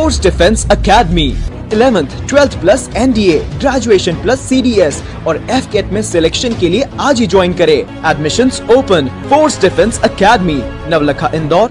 Force Defense Academy. 11th, 12th plus NDA graduation plus CDS और AFCAT में selection के लिए आज ही ज्वाइन करें. Admission open force defence academy Navlakha Indore.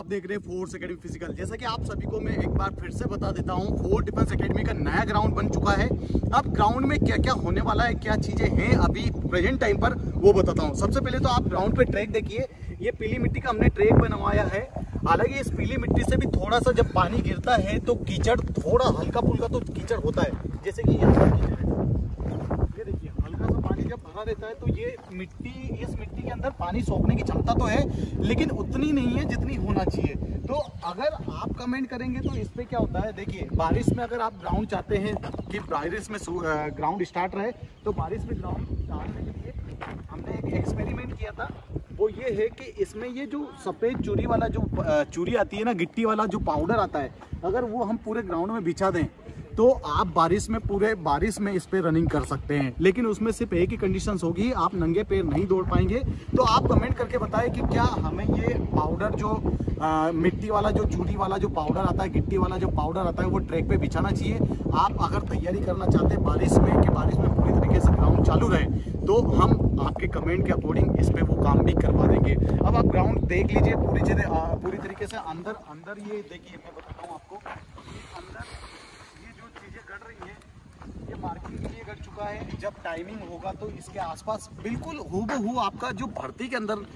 आप देख रहे हैं फोर्स एकेडमी फ़िज़िकल जैसा कि आप सभी को मैं एक बार फिर से बता देता हूँ फोर्स डिफेंस एकेडमी का नया ग्राउंड बन चुका है। अब ग्राउंड में क्या क्या होने वाला है, क्या चीज़ें हैं अभी प्रेजेंट टाइम पर, वो बताता हूँ। सबसे पहले तो आप ग्राउंड पे ट्रैक देखिए। ये पीली मिट्टी का हमने ट्रैक बनवाया है। हालाँकि इस पीली मिट्टी से भी थोड़ा सा जब पानी गिरता है तो कीचड़ थोड़ा हल्का फुल्का तो कीचड़ होता है। जैसे कि यहाँ पर कीचड़ है ये देखिए हल्का सा रहता है तो ये मिट्टी, इस मिट्टी के अंदर पानी सोखने की क्षमता तो है, लेकिन उतनी नहीं है जितनी होना चाहिए। तो अगर आप कमेंट करेंगे तो इस पे क्या होता है, देखिए, बारिश में अगर आप ग्राउंड चाहते हैं कि बारिश में ग्राउंड स्टार्ट रहे तो बारिश में ग्राउंड डालने के लिए हमने एक एक्सपेरिमेंट किया था। वो ये है कि इसमें ये जो सफ़ेद चूरी वाला जो चूरी आती है ना, गिट्टी वाला जो पाउडर आता है, अगर वो हम पूरे ग्राउंड में बिछा दें तो आप बारिश में पूरे बारिश में इस पे रनिंग कर सकते हैं। लेकिन उसमें सिर्फ़ एक ही कंडीशन होगी आप नंगे पैर नहीं दौड़ पाएँगे। तो आप कमेंट करके बताएँ कि क्या हमें ये पाउडर जो आ, मिट्टी वाला जो चूड़ी वाला जो पाउडर आता है गिट्टी वाला जो पाउडर आता है वो ट्रैक पे बिछाना चाहिए। आप अगर तैयारी करना चाहते हैं बारिश में कि बारिश में पूरी तरीके से ग्राउंड चालू रहे तो हम आपके कमेंट के अकॉर्डिंग इस पे वो काम भी करवा देंगे। अब आप ग्राउंड देख लीजिए पूरी चीज़ें पूरी तरीके से अंदर अंदर ये देखिए मैं बताता हूँ आपको। अंदर गढ़ रही हैं। ये मार्किंग के लिए गढ़ चुका है। जब टाइमिंग होगा तो इसके आसपास बिल्कुल हूबहू आपका जो भर्ती के अंदर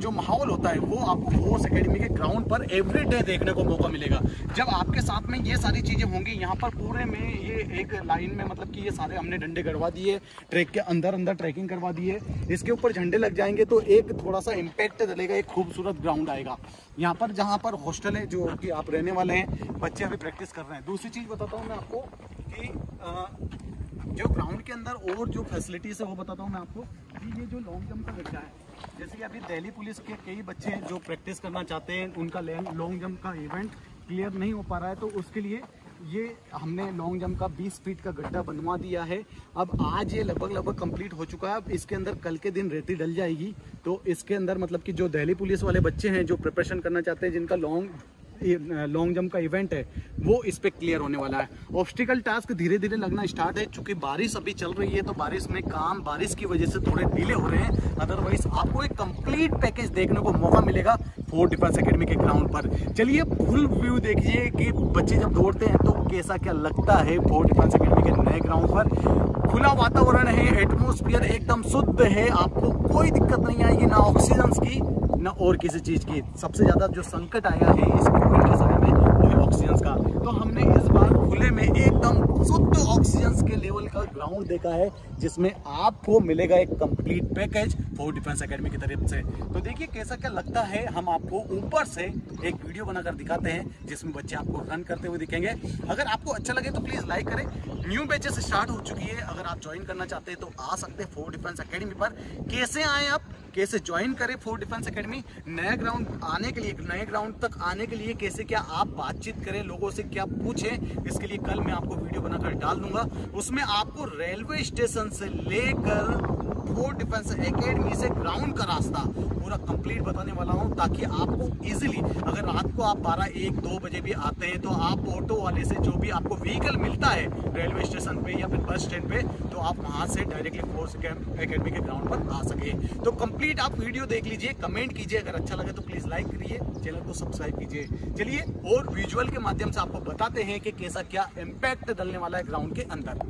जो माहौल होता है, वो आपको फोर्स एकेडमी के ग्राउंड पर एवरी डे देखने को मौका मिलेगा। जब आपके साथ में ये सारी चीज़ें होंगी, यहाँ पर पूरे में ये एक लाइन में मतलब कि ये सारे हमने डंडे गड़वा दिए, ट्रैक के अंदर अंदर ट्रैकिंग करवा दी है इसके ऊपर झंडे लग जाएँगे तो एक थोड़ा सा इम्पैक्ट डलेगा एक खूबसूरत ग्राउंड आएगा। यहाँ पर जहाँ पर हॉस्टल है, जो कि आप रहने वाले हैं, बच्चे अभी प्रैक्टिस कर रहे हैं। दूसरी चीज़ बताता हूँ मैं आपको जो ग्राउंड के अंदर और जो फैसिलिटीज़ है, वो बताता हूँ मैं आपको। कि ये जो लॉन्ग जंप का गड्ढा है, जैसे कि अभी दिल्ली पुलिस के कई बच्चे जो प्रैक्टिस करना चाहते हैं, उनका लॉन्ग जंप का इवेंट क्लियर नहीं हो पा रहा है तो उसके लिए ये हमने लॉन्ग जंप का 20 फीट का गड्ढा बनवा दिया है। अब आज ये लगभग लगभग कंप्लीट हो चुका है। अब इसके अंदर कल के दिन रेती डल जाएगी। तो इसके अंदर मतलब कि जो दिल्ली पुलिस वाले बच्चे हैं, जो प्रिपरेशन करना चाहते हैं, जिनका लॉन्ग लॉन्ग जंप का इवेंट है, वो इस पे क्लियर होने वाला है। ऑब्स्टिकल टास्क धीरे धीरे लगना स्टार्ट है, चूँकि बारिश अभी चल रही है तो बारिश में काम, बारिश की वजह से थोड़े डिले हो रहे हैं। अदरवाइज़ आपको एक कंप्लीट पैकेज देखने को मौका मिलेगा फोर्ट डिफेंस एकेडमी के ग्राउंड पर। चलिए फुल व्यू देखिए कि बच्चे जब दौड़ते हैं तो कैसा क्या लगता है फोर्ट डिफेंस एकेडमी के नए ग्राउंड पर। खुला वातावरण है एटमोस्फियर एकदम शुद्ध है, आपको कोई दिक्कत नहीं आएगी, ना ऑक्सीजन की ना और किसी चीज़ की। सबसे ज़्यादा जो संकट आया है इस कोविड के समय में, वो है ऑक्सीजन का। तो हमने इस बार खुले में एकदम शुद्ध ऑक्सीजन के लेवल का ग्राउंड देखा है, जिसमें आपको मिलेगा एक complete package for defence academy की तरफ़ से। तो देखिए कैसा क्या लगता है, हम आपको ऊपर से एक वीडियो बनाकर दिखाते हैं, जिसमें बच्चे आपको रन करते हुए दिखेंगे। अगर आपको अच्छा लगे तो प्लीज़ लाइक करें। न्यू बैचेस स्टार्ट हो चुकी है। अगर आप ज्वाइन करना चाहते हैं तो आ सकते हैं फोर डिफेंस एकेडमी पर। कैसे आए आप? कैसे ज्वाइन करें फोर डिफेंस एकेडमी नया ग्राउंड आने के लिए, नए ग्राउंड तक आने के लिए कैसे क्या आप बातचीत करें? लोगों से क्या पूछें? इसके लिए कल मैं आपको वीडियो बनाकर डाल दूँगा। उसमें आपको रेलवे स्टेशन से लेकर फोर्ट डिफेंस एकेडमी से ग्राउंड का रास्ता पूरा कंप्लीट बताने वाला हूँ ताकि आपको इजीली अगर रात को आप 12 एक दो बजे भी आते हैं तो आप ऑटो वाले से जो भी आपको व्हीकल मिलता है रेलवे स्टेशन पे या फिर बस स्टैंड पे तो आप वहाँ से डायरेक्टली फोर्स एकेडमी के ग्राउंड पर आ सके। तो कंप्लीट आप वीडियो देख लीजिए कमेंट कीजिए, अगर अच्छा लगे तो प्लीज़ लाइक करिए चैनल को सब्सक्राइब कीजिए। चलिए, और विजुअल के माध्यम से आपको बताते हैं कि कैसा क्या इम्पैक्ट डलने वाला है ग्राउंड के अंदर।